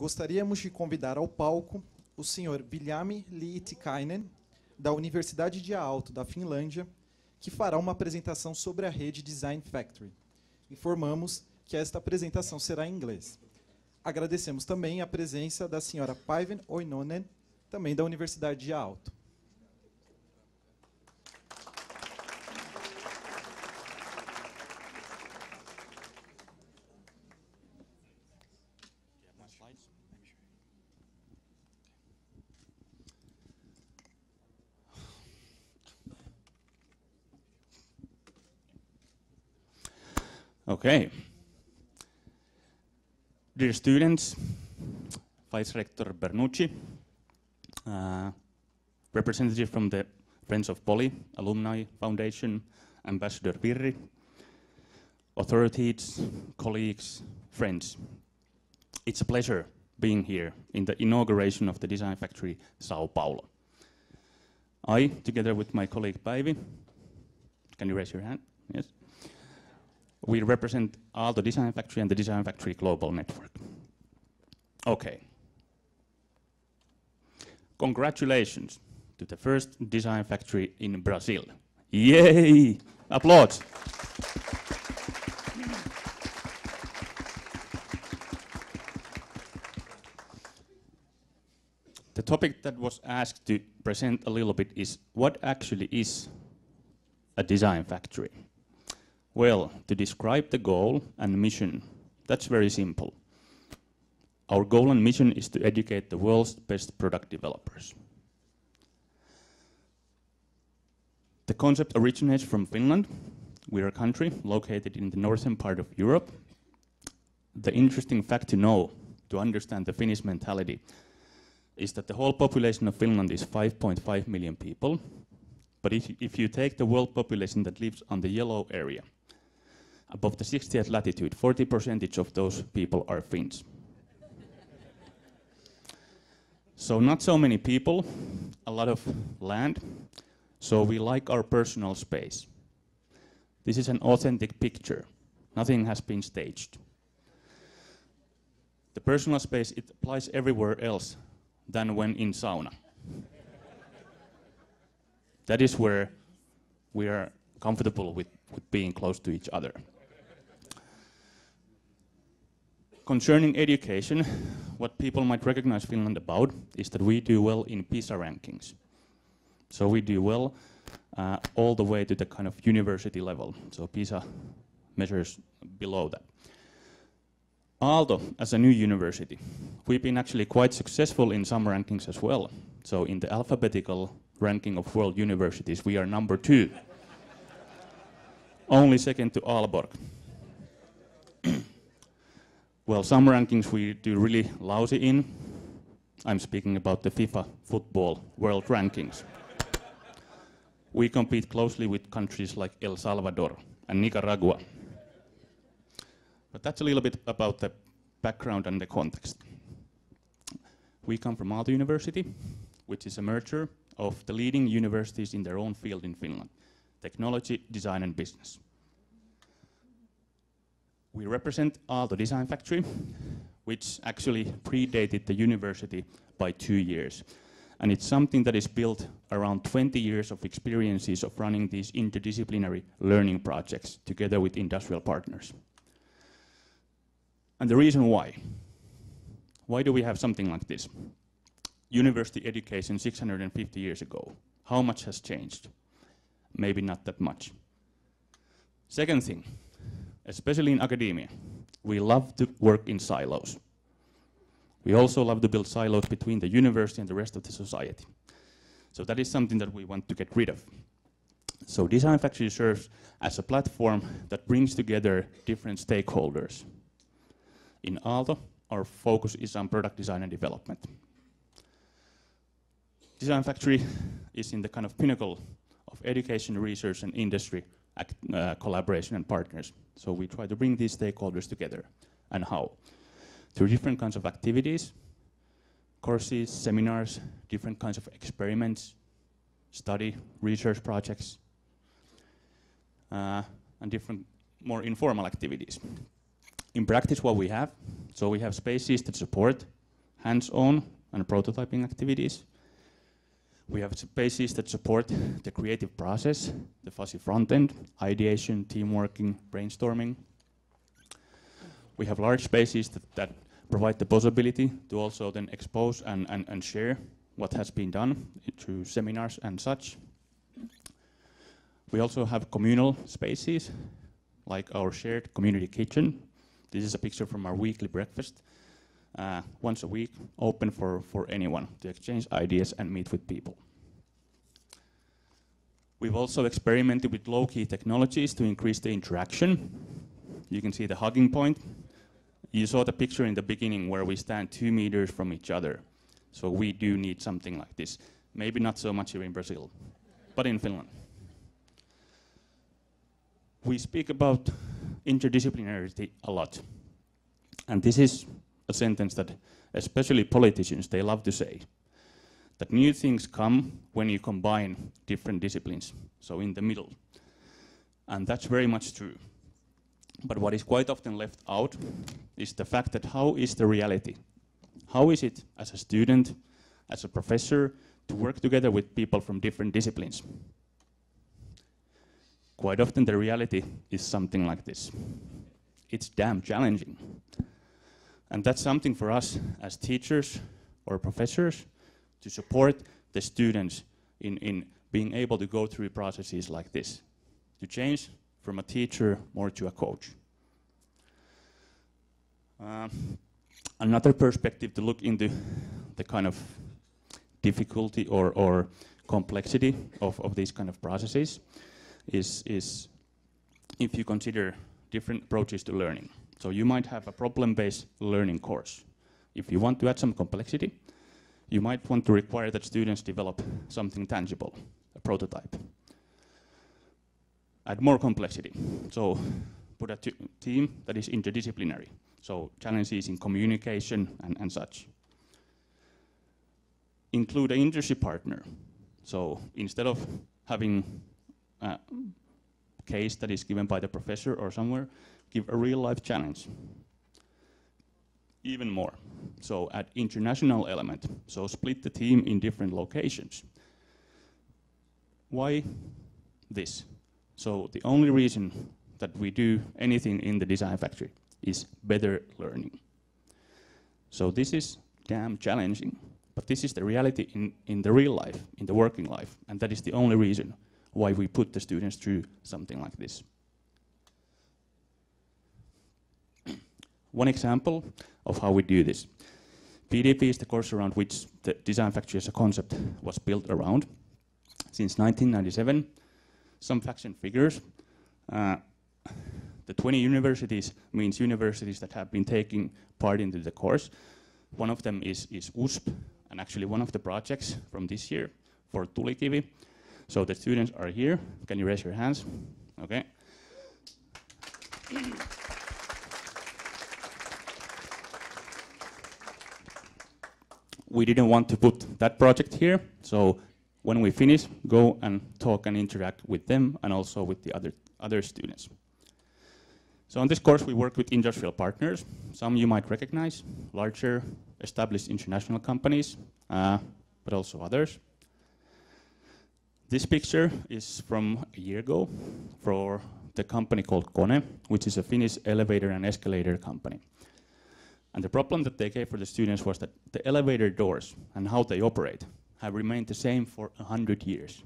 gostaríamos de convidar ao palco o senhor Viljami Liitikainen, da Universidade de Aalto, da Finlândia, que fará uma apresentação sobre a rede Design Factory. Informamos que esta apresentação será em inglês. Agradecemos também a presença da senhora Paiven Oinonen, também da Universidade de Aalto. Okay. Dear students, Vice Rector Bernucci, uh, representative from the Friends of Poly Alumni Foundation, Ambassador Virri, authorities, colleagues, friends. It's a pleasure being here in the inauguration of the Design Factory Sao Paulo. I, together with my colleague Päivi, can you raise your hand? Yes. We represent all the Design Factory and the Design Factory Global Network. Okay. Congratulations to the first design factory in Brazil. Yay! Applause. the topic that was asked to present a little bit is what actually is a design factory? Well, to describe the goal and mission, that's very simple. Our goal and mission is to educate the world's best product developers. The concept originates from Finland. We're a country located in the northern part of Europe. The interesting fact to know, to understand the Finnish mentality, is that the whole population of Finland is 5.5 million people. But if, if you take the world population that lives on the yellow area, above the 60th latitude, 40% of those people are Finns. so not so many people, a lot of land, so we like our personal space. This is an authentic picture. Nothing has been staged. The personal space, it applies everywhere else than when in sauna. that is where we are comfortable with, with being close to each other. Concerning education, what people might recognize Finland about is that we do well in PISA rankings. So we do well uh, all the way to the kind of university level. So PISA measures below that. Aalto, as a new university, we've been actually quite successful in some rankings as well. So in the alphabetical ranking of world universities, we are number two. Only second to Aalborg. Well, some rankings we do really lousy in. I'm speaking about the FIFA football world rankings. we compete closely with countries like El Salvador and Nicaragua. But that's a little bit about the background and the context. We come from Aalto University, which is a merger of the leading universities in their own field in Finland, technology, design and business. We represent Aalto Design Factory, which actually predated the university by two years. And it's something that is built around 20 years of experiences of running these interdisciplinary learning projects together with industrial partners. And the reason why. Why do we have something like this? University education 650 years ago. How much has changed? Maybe not that much. Second thing, especially in academia, we love to work in silos. We also love to build silos between the university and the rest of the society. So that is something that we want to get rid of. So Design Factory serves as a platform that brings together different stakeholders. In Aalto, our focus is on product design and development. Design Factory is in the kind of pinnacle of education, research, and industry uh, collaboration and partners. So we try to bring these stakeholders together. And how? Through different kinds of activities, courses, seminars, different kinds of experiments, study, research projects, uh, and different more informal activities. In practice, what we have, so we have spaces that support hands-on and prototyping activities. We have spaces that support the creative process, the fuzzy front end, ideation, team working, brainstorming. We have large spaces that, that provide the possibility to also then expose and, and, and share what has been done through seminars and such. We also have communal spaces, like our shared community kitchen. This is a picture from our weekly breakfast, uh, once a week, open for, for anyone to exchange ideas and meet with people. We've also experimented with low-key technologies to increase the interaction. You can see the hugging point. You saw the picture in the beginning where we stand two meters from each other. So we do need something like this. Maybe not so much here in Brazil, but in Finland. We speak about interdisciplinarity a lot. And this is a sentence that especially politicians, they love to say. That new things come when you combine different disciplines, so in the middle. And that's very much true. But what is quite often left out is the fact that how is the reality? How is it as a student, as a professor, to work together with people from different disciplines? Quite often the reality is something like this. It's damn challenging. And that's something for us as teachers or professors to support the students in, in being able to go through processes like this, to change from a teacher more to a coach. Uh, another perspective to look into the kind of difficulty or, or complexity of, of these kind of processes is, is if you consider different approaches to learning. So you might have a problem-based learning course. If you want to add some complexity, you might want to require that students develop something tangible, a prototype. Add more complexity. So put a team that is interdisciplinary. So challenges in communication and, and such. Include an internship partner. So instead of having a case that is given by the professor or somewhere, give a real life challenge. Even more. So add international element. So split the team in different locations. Why this? So the only reason that we do anything in the design factory is better learning. So this is damn challenging, but this is the reality in, in the real life, in the working life, and that is the only reason why we put the students through something like this. One example of how we do this. PDP is the course around which the design factory as a concept was built around. Since 1997, some facts and figures. Uh, the 20 universities means universities that have been taking part into the course. One of them is, is USP, and actually one of the projects from this year for Tulikivi. So the students are here. Can you raise your hands? Okay. We didn't want to put that project here, so when we finish, go and talk and interact with them and also with the other, other students. So on this course, we work with industrial partners. Some you might recognize, larger, established international companies, uh, but also others. This picture is from a year ago for the company called Kone, which is a Finnish elevator and escalator company. And the problem that they gave for the students was that the elevator doors and how they operate have remained the same for 100 years.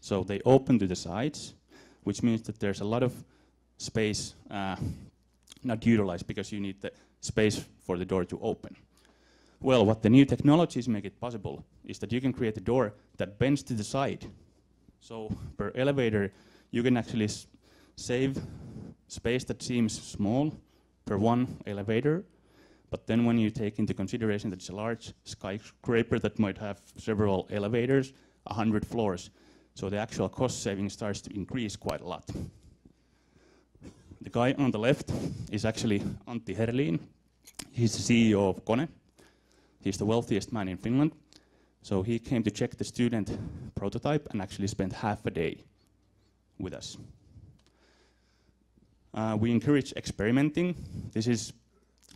So they open to the sides, which means that there's a lot of space uh, not utilized because you need the space for the door to open. Well, what the new technologies make it possible is that you can create a door that bends to the side. So per elevator, you can actually save space that seems small per one elevator but then when you take into consideration that it's a large skyscraper that might have several elevators, 100 floors, so the actual cost saving starts to increase quite a lot. The guy on the left is actually Antti Herlin. He's the CEO of Kone. He's the wealthiest man in Finland. So he came to check the student prototype and actually spent half a day with us. Uh, we encourage experimenting. This is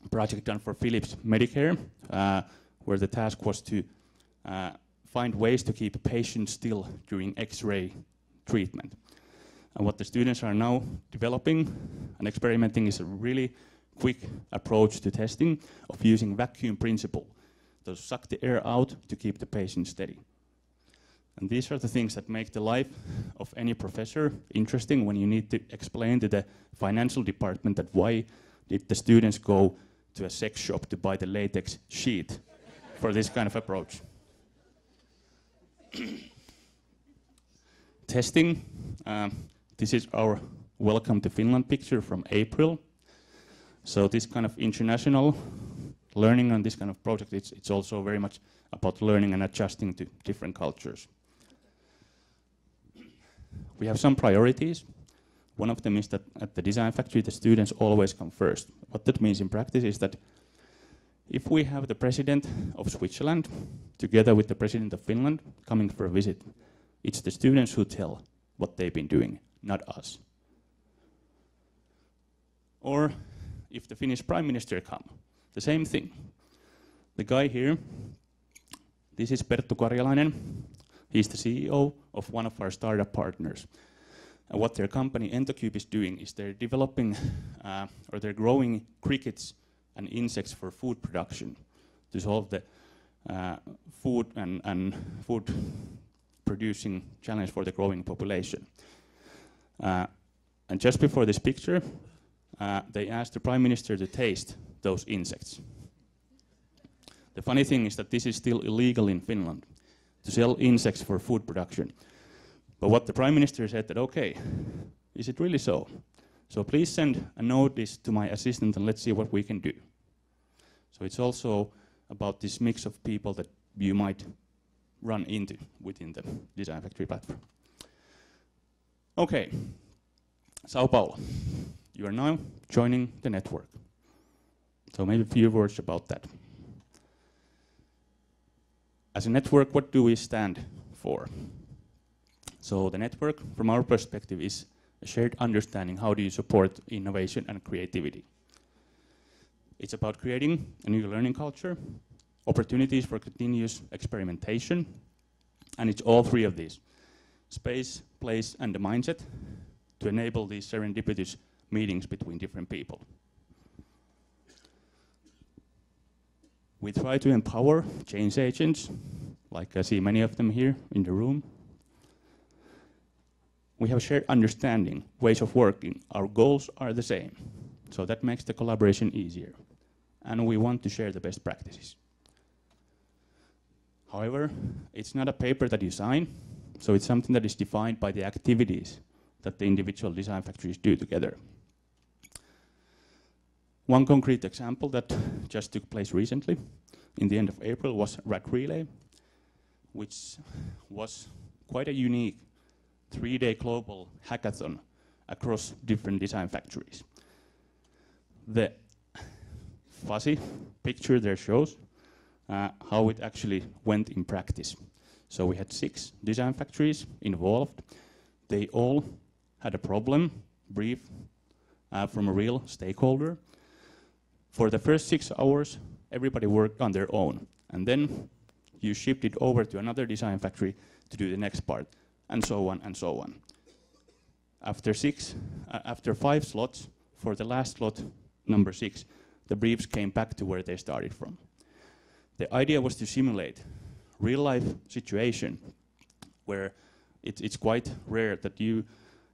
project done for Philips Medicare, uh, where the task was to uh, find ways to keep patients still during X-ray treatment. And what the students are now developing and experimenting is a really quick approach to testing of using vacuum principle to suck the air out to keep the patient steady. And these are the things that make the life of any professor interesting when you need to explain to the financial department that why did the students go to a sex shop to buy the latex sheet for this kind of approach. Testing. Um, this is our welcome to Finland picture from April. So this kind of international learning on this kind of project, it's, it's also very much about learning and adjusting to different cultures. We have some priorities. One of them is that at the design factory, the students always come first. What that means in practice is that if we have the president of Switzerland together with the president of Finland coming for a visit, it's the students who tell what they've been doing, not us. Or if the Finnish prime minister come, the same thing. The guy here, this is Perttu Karjalainen. He's the CEO of one of our startup partners. What their company Entocube is doing is they're developing uh, or they're growing crickets and insects for food production to solve the uh, food and, and food producing challenge for the growing population. Uh, and just before this picture, uh, they asked the prime minister to taste those insects. The funny thing is that this is still illegal in Finland to sell insects for food production. But what the prime minister said that, okay, is it really so? So please send a notice to my assistant and let's see what we can do. So it's also about this mix of people that you might run into within the design factory platform. Okay, Sao Paulo. You are now joining the network. So maybe a few words about that. As a network, what do we stand for? So the network, from our perspective, is a shared understanding how do you support innovation and creativity. It's about creating a new learning culture, opportunities for continuous experimentation, and it's all three of these. Space, place, and the mindset to enable these serendipitous meetings between different people. We try to empower change agents, like I see many of them here in the room. We have shared understanding, ways of working. Our goals are the same, so that makes the collaboration easier. And we want to share the best practices. However, it's not a paper that you sign, so it's something that is defined by the activities that the individual design factories do together. One concrete example that just took place recently, in the end of April, was Rat Relay, which was quite a unique three-day global hackathon across different design factories. The fuzzy picture there shows uh, how it actually went in practice. So we had six design factories involved. They all had a problem, brief uh, from a real stakeholder, for the first six hours, everybody worked on their own. And then you shipped it over to another design factory to do the next part, and so on and so on. After six, uh, after five slots, for the last slot, number six, the briefs came back to where they started from. The idea was to simulate real life situation where it, it's quite rare that you,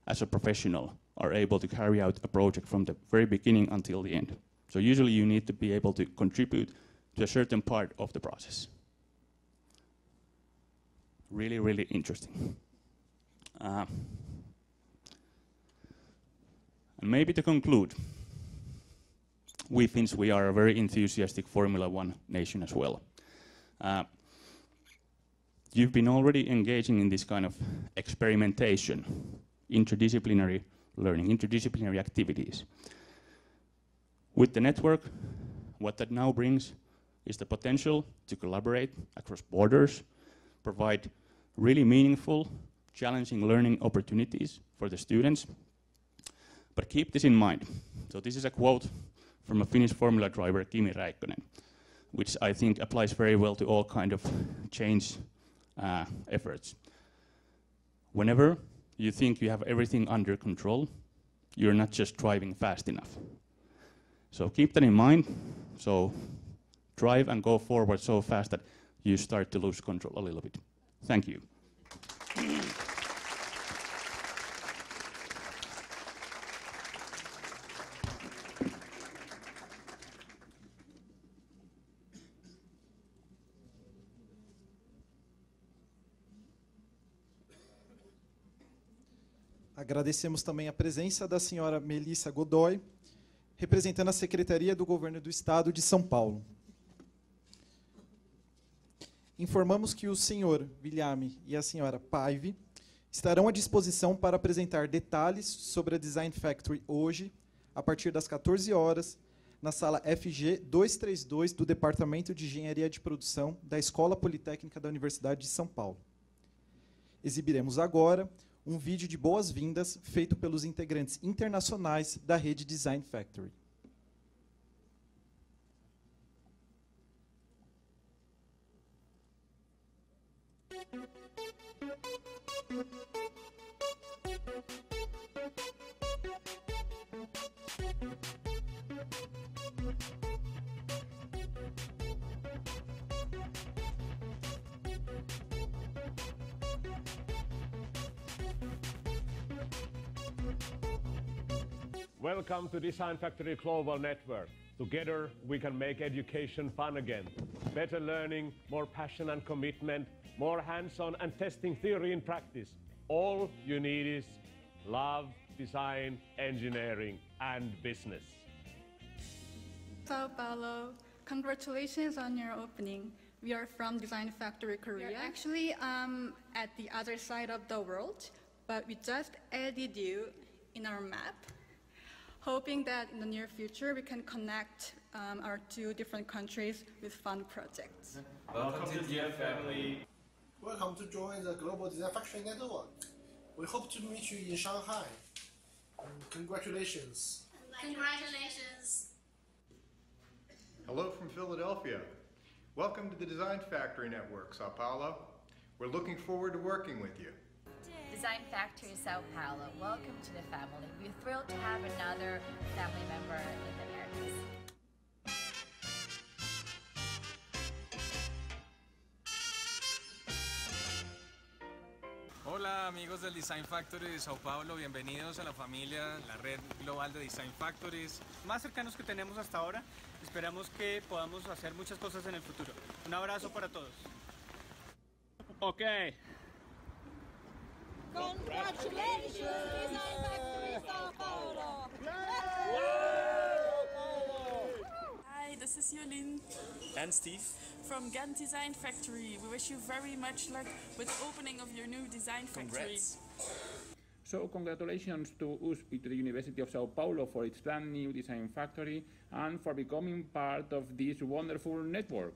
as a professional, are able to carry out a project from the very beginning until the end. So usually you need to be able to contribute to a certain part of the process. Really, really interesting. Uh, and maybe to conclude, we Finns, we are a very enthusiastic Formula One nation as well. Uh, you've been already engaging in this kind of experimentation, interdisciplinary learning, interdisciplinary activities. With the network, what that now brings is the potential to collaborate across borders, provide really meaningful, challenging learning opportunities for the students. But keep this in mind. So this is a quote from a Finnish formula driver, Kimi Räikkönen. which I think applies very well to all kind of change uh, efforts. Whenever you think you have everything under control, you're not just driving fast enough. So keep that in mind. So drive and go forward so fast that you start to lose control a little bit. Thank you. Agradecemos também a presença da senhora Melissa Godoy, representando a Secretaria do Governo do Estado de São Paulo. Informamos que o senhor Vilhame e a senhora Paive estarão à disposição para apresentar detalhes sobre a Design Factory hoje, a partir das 14 horas, na sala FG 232 do Departamento de Engenharia de Produção da Escola Politécnica da Universidade de São Paulo. Exibiremos agora um vídeo de boas-vindas feito pelos integrantes internacionais da rede Design Factory. Welcome to Design Factory Global Network. Together, we can make education fun again. Better learning, more passion and commitment, more hands-on and testing theory in practice. All you need is love, design, engineering, and business. Sao Paulo, congratulations on your opening. We are from Design Factory Korea. We're actually um, at the other side of the world, but we just added you in our map hoping that in the near future we can connect um, our two different countries with fun projects. Welcome to DF family. Welcome to join the Global Design Factory Network. We hope to meet you in Shanghai. Congratulations. Congratulations. Hello from Philadelphia. Welcome to the Design Factory Network, Sao Paulo. We're looking forward to working with you. Design Factory Sao Paulo, welcome to the family. We're thrilled to have another family member in the Americas. Hola amigos del Design Factory de Sao Paulo, bienvenidos a la familia, la red global de Design Factories. Más cercanos que tenemos hasta ahora, esperamos que podamos hacer muchas cosas en el futuro. Un abrazo para todos. Ok. Congratulations, Design Factory Sao Paulo! Hi, this is Jolien. And Steve. From Ghent Design Factory. We wish you very much luck with the opening of your new design factory. Congrats. So congratulations to USP, to the University of Sao Paulo for its brand new design factory and for becoming part of this wonderful network.